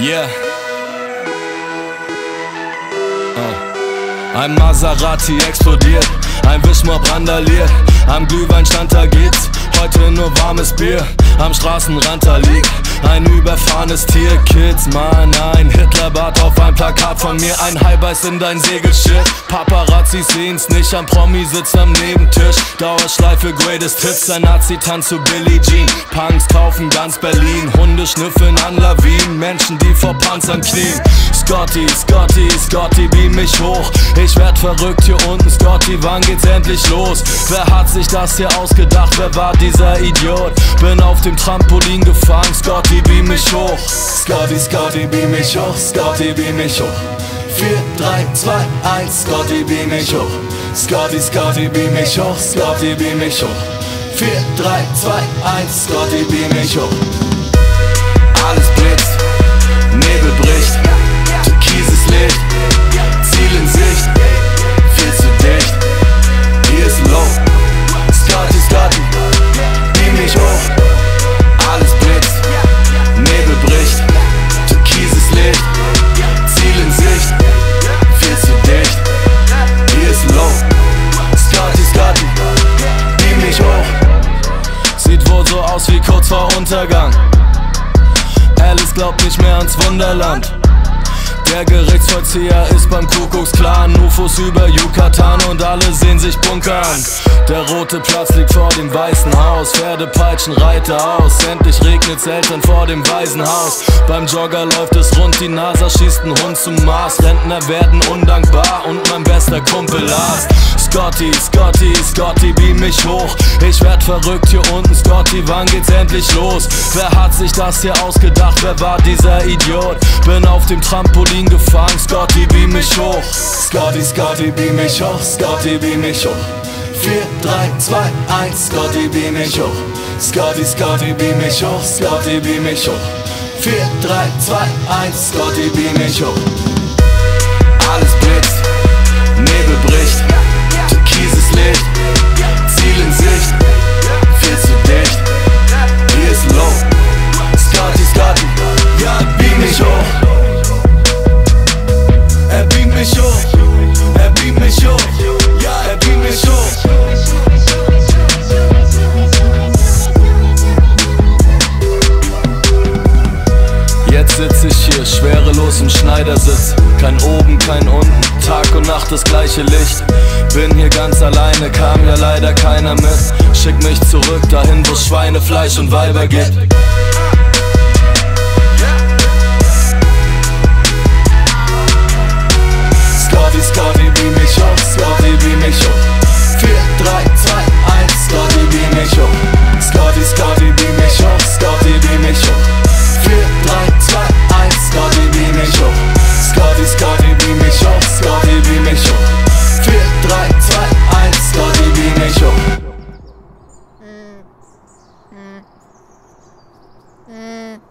Yeah. Oh. Ein Maserati explodiert, ein Wischmob randaliert, am Glühweinstand da geht's, heute nur warmes Bier, am Straßenrand da liegt ein überfahrenes Tier, Kids, Mann, ein Hitlerbart auf ein Plakat von mir, ein Highbeiß in dein Segelschiff. Paparazzi sehen's nicht, am Promi sitzt am Nebentisch. Dauerschleife, greatest Hits, ein Nazi-Tanz zu Billie Jean. Punks kaufen ganz Berlin, Hunde schnüffeln an Lawinen, Menschen, die vor Panzern knien. Scotty, Scotty, Scotty, beam mich hoch. Ich werd verrückt hier unten, Scotty, wann geht's endlich los? Wer hat sich das hier ausgedacht? Wer war dieser Idiot? Bin auf dem Trampolin gefahren, Scotty, beam mich hoch. Scotty, Scotty, beam mich hoch, Scotty, beam mich hoch. 4, 3, 2, 1, Scotty, beam mich hoch. Scotty, Scotty, beam mich hoch, Scotty, beam mich hoch. 4, 3, 2, 1, Scotty, beam mich hoch. Alles blitzt, Untergang. Alice glaubt nicht mehr ans Wunderland. Der Gerichtsvollzieher ist beim Kuckucksklan, UFOs über Yucatan und alle sehen sich bunkern. Der rote Platz liegt vor dem weißen Haus, Pferde peitschen Reiter aus. Endlich regnet's Eltern vor dem Waisenhaus. Beim Jogger läuft es rund, die NASA schießt einen Hund zum Mars. Rentner werden undankbar und mein bester Kumpel Lars. Scotty, Scotty, Scotty, beam mich hoch. Ich werd verrückt hier unten, Scotty, wann geht's endlich los? Wer hat sich das hier ausgedacht? Wer war dieser Idiot? Bin auf dem Trampolin gefahren, Scotty, beam mich hoch. Scotty, Scotty, beam mich hoch, Scotty, beam mich hoch. 4, 3, 2, 1, Scotty, beam mich hoch. Scotty, Scotty, beam mich hoch, Scotty, beam mich hoch. 4, 3, 2, 1, Scotty, beam mich hoch. Sitz ich hier, schwerelos im Schneidersitz. Kein oben, kein unten, Tag und Nacht das gleiche Licht. Bin hier ganz alleine, kam ja leider keiner mit. Schick mich zurück dahin, wo Schweinefleisch und Weiber gibt. 嗯